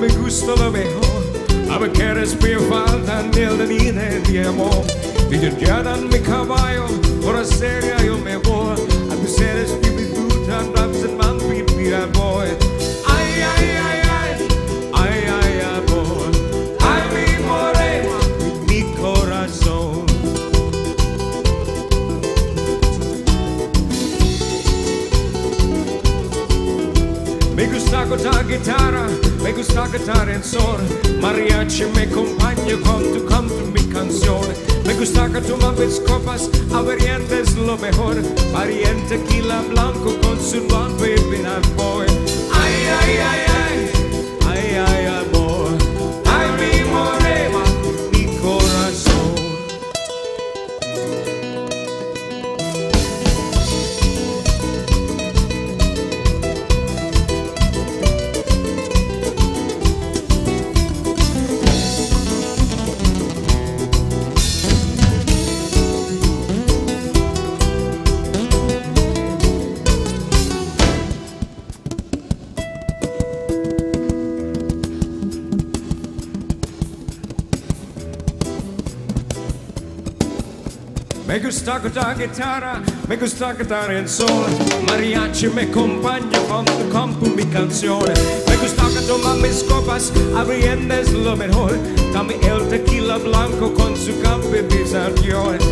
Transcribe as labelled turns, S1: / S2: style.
S1: me gusta lo mejor. A me quieres me faltan el de mi amor. Y yo ya dan mi caballo por hacer gusta la guitarra, me gusta cantare in sol Mariachi me acompaña con tu canto mi canción Me gusta que tú mames copas, averiente es lo mejor. Pariente tequila blanco con su baby that boy Me gusta la guitarra, me gusta cantar el sol Mariachi me acompaña cuando campo mi canción. Me gusta que tomar mis copas, abriendo es lo mejor. Dame el tequila blanco con su café aviones